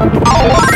Música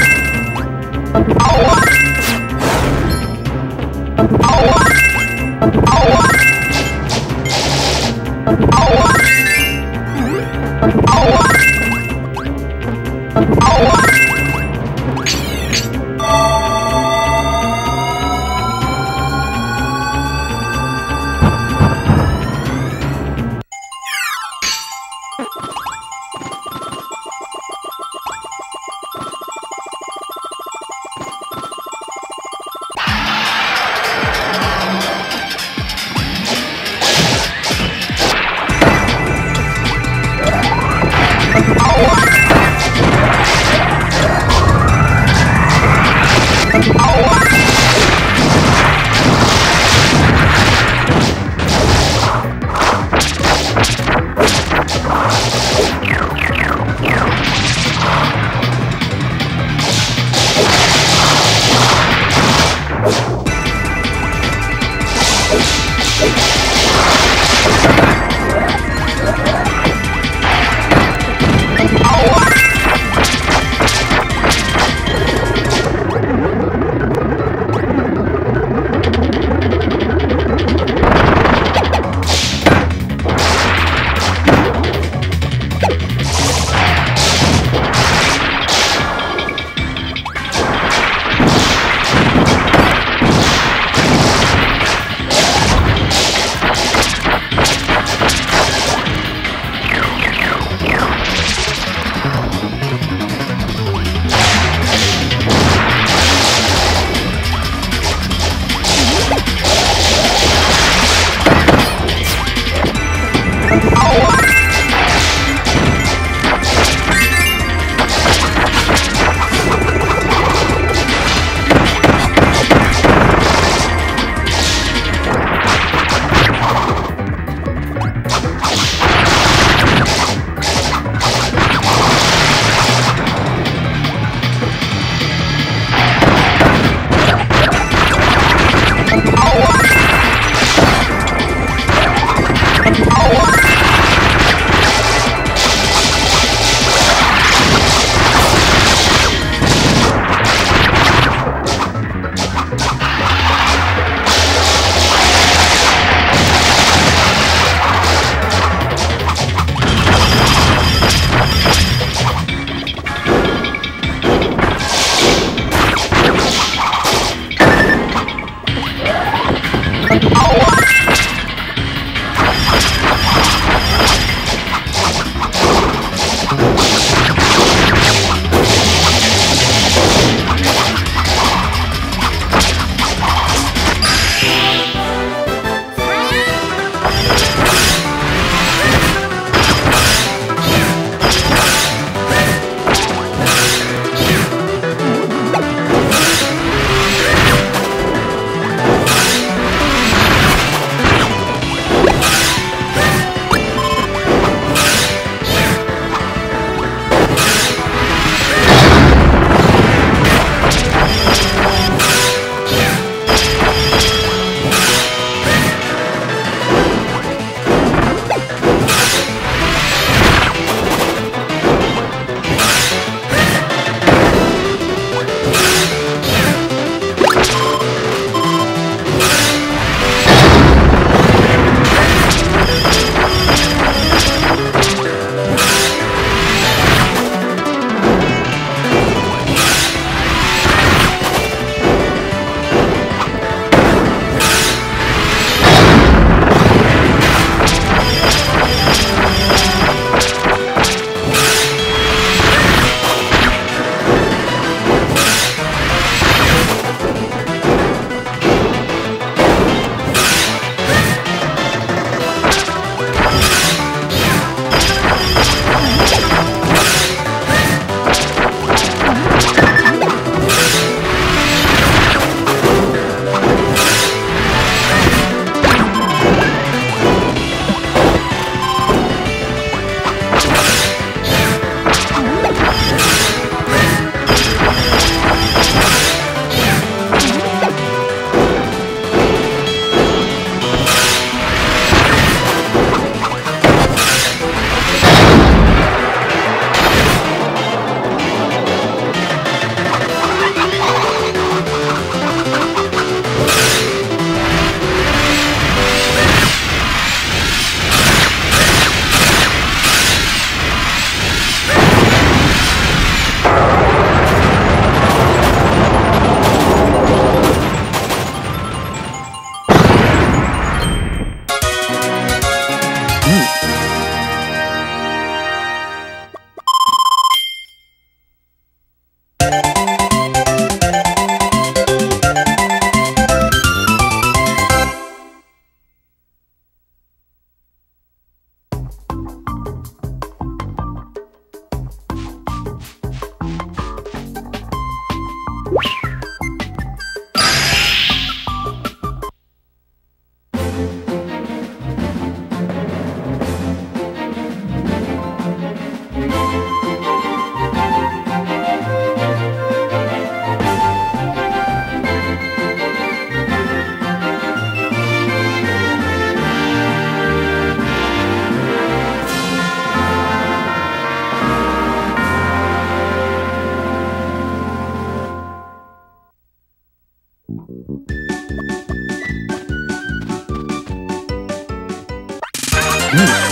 Mm.